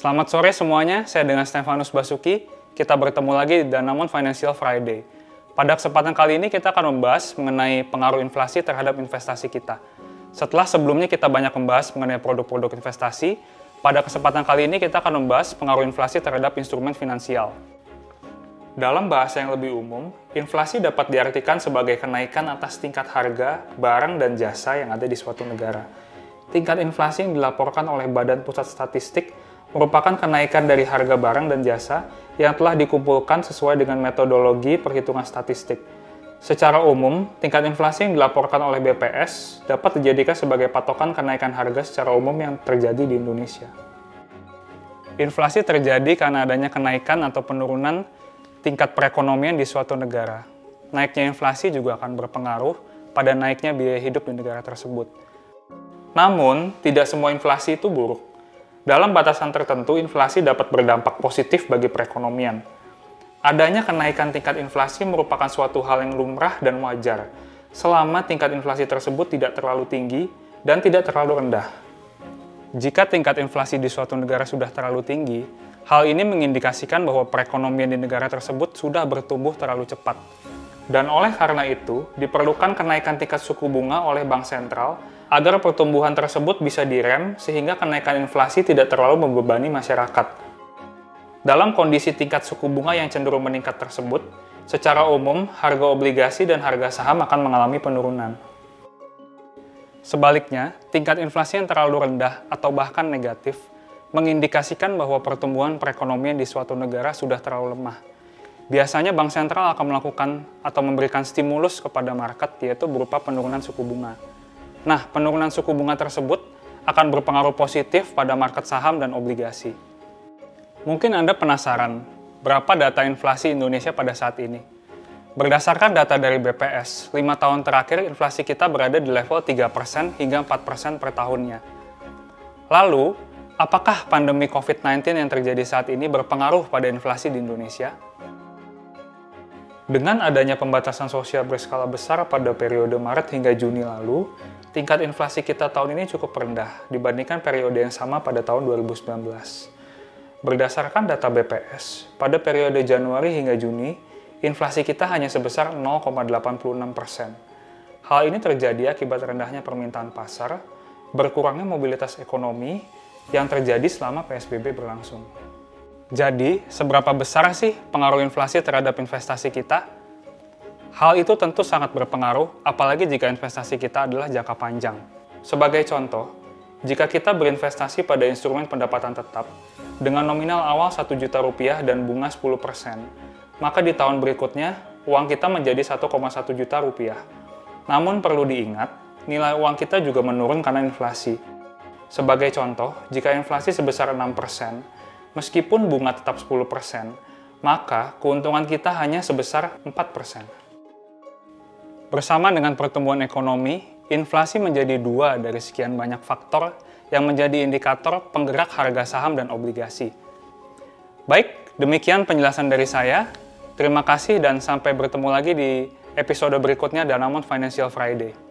Selamat sore semuanya, saya dengan Stefanus Basuki. Kita bertemu lagi di Danamon Financial Friday. Pada kesempatan kali ini kita akan membahas mengenai pengaruh inflasi terhadap investasi kita. Setelah sebelumnya kita banyak membahas mengenai produk-produk investasi, pada kesempatan kali ini kita akan membahas pengaruh inflasi terhadap instrumen finansial. Dalam bahasa yang lebih umum, inflasi dapat diartikan sebagai kenaikan atas tingkat harga, barang, dan jasa yang ada di suatu negara. Tingkat inflasi yang dilaporkan oleh Badan Pusat Statistik merupakan kenaikan dari harga barang dan jasa yang telah dikumpulkan sesuai dengan metodologi perhitungan statistik. Secara umum, tingkat inflasi yang dilaporkan oleh BPS dapat dijadikan sebagai patokan kenaikan harga secara umum yang terjadi di Indonesia. Inflasi terjadi karena adanya kenaikan atau penurunan tingkat perekonomian di suatu negara. Naiknya inflasi juga akan berpengaruh pada naiknya biaya hidup di negara tersebut. Namun, tidak semua inflasi itu buruk. Dalam batasan tertentu, inflasi dapat berdampak positif bagi perekonomian. Adanya kenaikan tingkat inflasi merupakan suatu hal yang lumrah dan wajar, selama tingkat inflasi tersebut tidak terlalu tinggi dan tidak terlalu rendah. Jika tingkat inflasi di suatu negara sudah terlalu tinggi, hal ini mengindikasikan bahwa perekonomian di negara tersebut sudah bertumbuh terlalu cepat. Dan oleh karena itu, diperlukan kenaikan tingkat suku bunga oleh bank sentral agar pertumbuhan tersebut bisa direm sehingga kenaikan inflasi tidak terlalu membebani masyarakat. Dalam kondisi tingkat suku bunga yang cenderung meningkat tersebut, secara umum harga obligasi dan harga saham akan mengalami penurunan. Sebaliknya, tingkat inflasi yang terlalu rendah atau bahkan negatif mengindikasikan bahwa pertumbuhan perekonomian di suatu negara sudah terlalu lemah. Biasanya bank sentral akan melakukan atau memberikan stimulus kepada market yaitu berupa penurunan suku bunga. Nah, penurunan suku bunga tersebut akan berpengaruh positif pada market saham dan obligasi. Mungkin Anda penasaran, berapa data inflasi Indonesia pada saat ini? Berdasarkan data dari BPS, 5 tahun terakhir inflasi kita berada di level 3% hingga 4% per tahunnya. Lalu, apakah pandemi COVID-19 yang terjadi saat ini berpengaruh pada inflasi di Indonesia? Dengan adanya pembatasan sosial berskala besar pada periode Maret hingga Juni lalu, tingkat inflasi kita tahun ini cukup rendah dibandingkan periode yang sama pada tahun 2019. Berdasarkan data BPS, pada periode Januari hingga Juni, inflasi kita hanya sebesar 0,86 persen. Hal ini terjadi akibat rendahnya permintaan pasar, berkurangnya mobilitas ekonomi yang terjadi selama PSBB berlangsung. Jadi, seberapa besar sih pengaruh inflasi terhadap investasi kita? Hal itu tentu sangat berpengaruh, apalagi jika investasi kita adalah jangka panjang. Sebagai contoh, jika kita berinvestasi pada instrumen pendapatan tetap dengan nominal awal 1 juta rupiah dan bunga 10%, maka di tahun berikutnya uang kita menjadi 1,1 juta rupiah. Namun perlu diingat, nilai uang kita juga menurun karena inflasi. Sebagai contoh, jika inflasi sebesar 6%, meskipun bunga tetap 10%, maka keuntungan kita hanya sebesar 4%. Bersama dengan pertumbuhan ekonomi, inflasi menjadi dua dari sekian banyak faktor yang menjadi indikator penggerak harga saham dan obligasi. Baik, demikian penjelasan dari saya. Terima kasih dan sampai bertemu lagi di episode berikutnya Danamon Financial Friday.